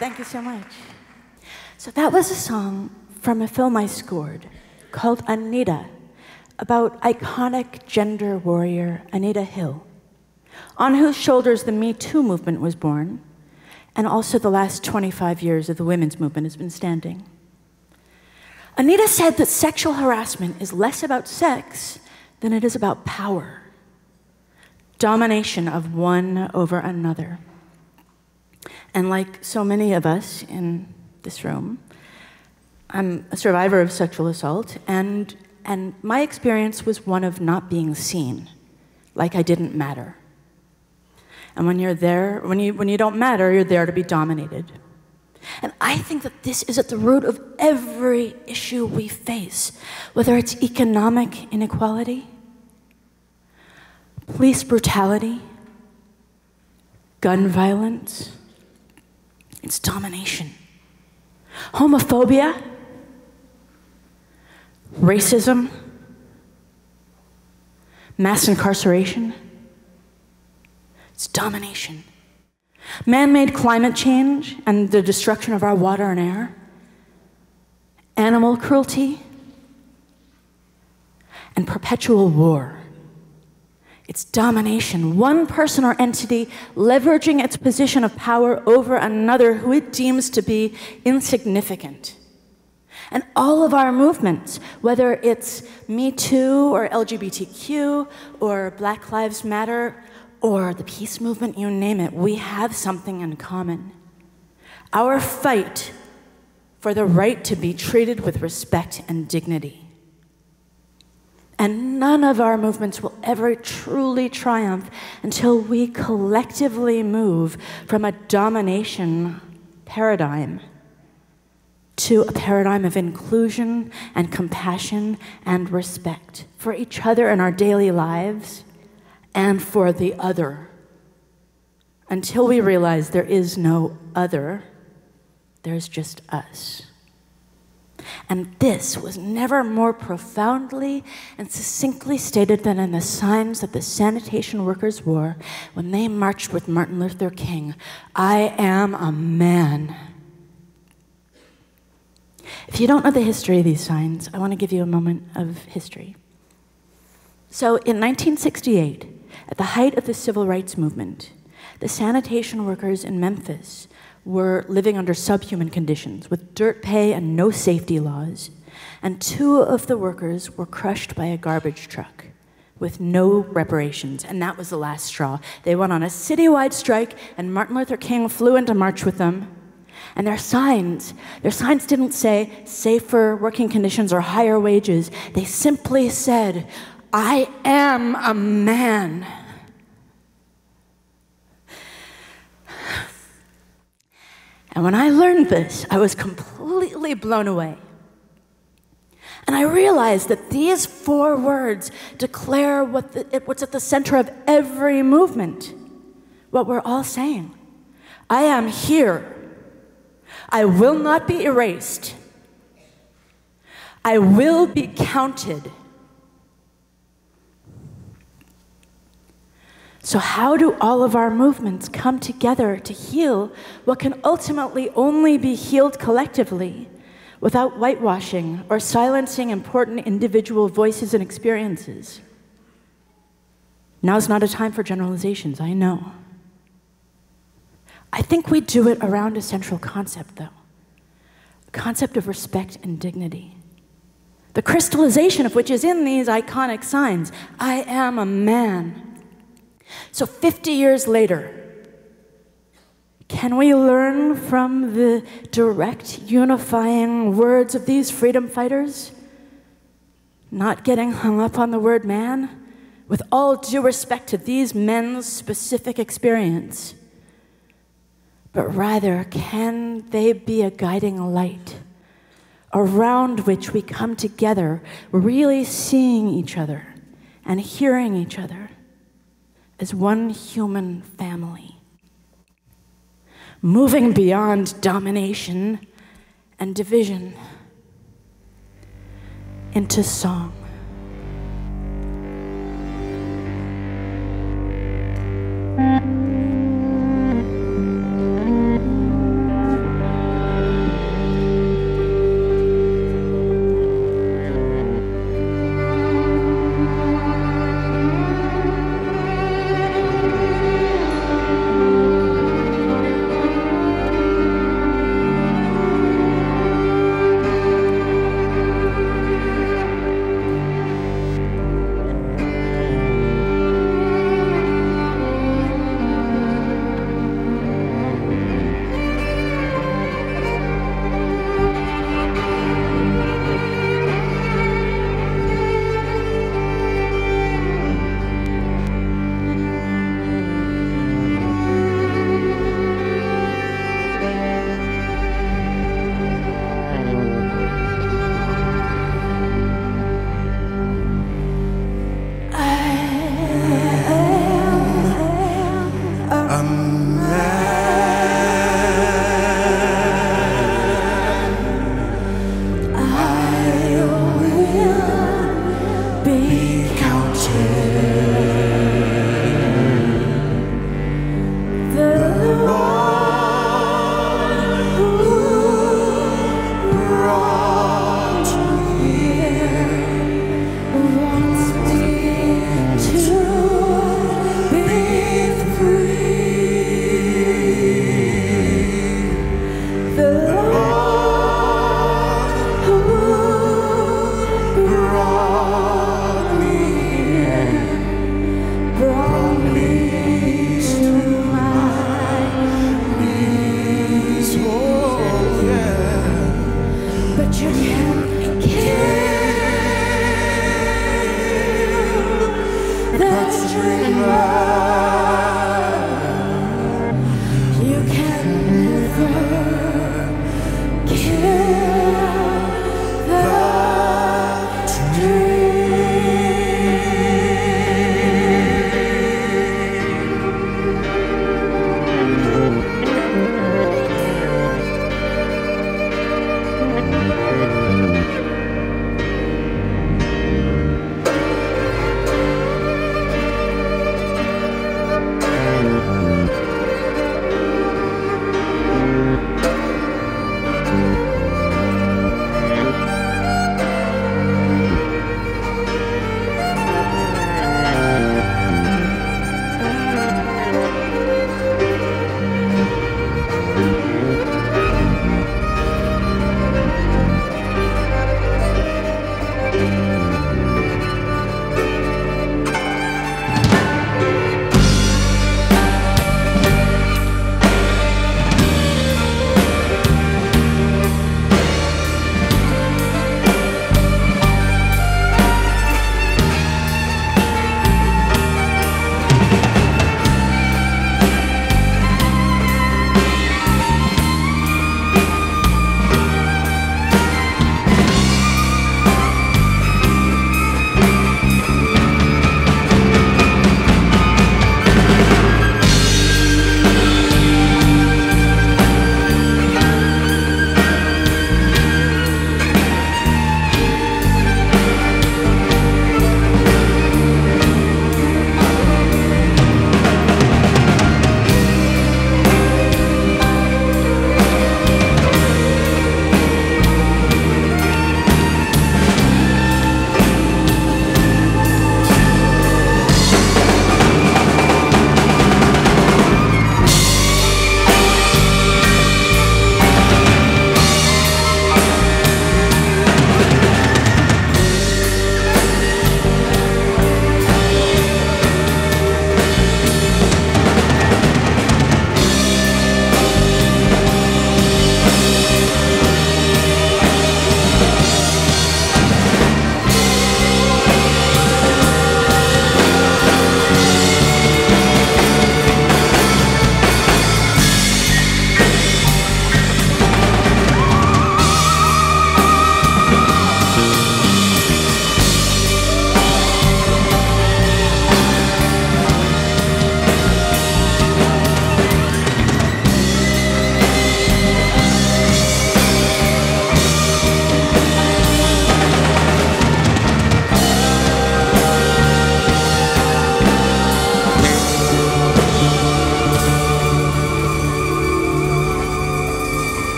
Thank you so much. So that was a song from a film I scored called Anita about iconic gender warrior Anita Hill, on whose shoulders the Me Too movement was born, and also the last 25 years of the women's movement has been standing. Anita said that sexual harassment is less about sex than it is about power, domination of one over another. And like so many of us in this room, I'm a survivor of sexual assault, and, and my experience was one of not being seen, like I didn't matter. And when you're there, when you, when you don't matter, you're there to be dominated. And I think that this is at the root of every issue we face, whether it's economic inequality, police brutality, gun violence, it's domination. Homophobia, racism, mass incarceration. It's domination. Man made climate change and the destruction of our water and air, animal cruelty, and perpetual war. It's domination, one person or entity leveraging its position of power over another who it deems to be insignificant. And all of our movements, whether it's Me Too or LGBTQ or Black Lives Matter or the peace movement, you name it, we have something in common. Our fight for the right to be treated with respect and dignity. And none of our movements will ever truly triumph until we collectively move from a domination paradigm to a paradigm of inclusion and compassion and respect for each other in our daily lives and for the other. Until we realize there is no other, there's just us. And this was never more profoundly and succinctly stated than in the signs that the sanitation workers wore when they marched with Martin Luther King I am a man. If you don't know the history of these signs, I want to give you a moment of history. So, in 1968, at the height of the civil rights movement, the sanitation workers in Memphis were living under subhuman conditions with dirt pay and no safety laws. And two of the workers were crushed by a garbage truck with no reparations. And that was the last straw. They went on a citywide strike, and Martin Luther King flew into march with them. And their signs, their signs didn't say safer working conditions or higher wages. They simply said, I am a man. And when I learned this, I was completely blown away. And I realized that these four words declare what the, what's at the center of every movement, what we're all saying. I am here. I will not be erased. I will be counted. So, how do all of our movements come together to heal what can ultimately only be healed collectively without whitewashing or silencing important individual voices and experiences? Now's not a time for generalizations, I know. I think we do it around a central concept, though a concept of respect and dignity. The crystallization of which is in these iconic signs I am a man. So, 50 years later, can we learn from the direct, unifying words of these freedom fighters? Not getting hung up on the word man, with all due respect to these men's specific experience, but rather, can they be a guiding light around which we come together, really seeing each other and hearing each other? as one human family, moving beyond domination and division into song.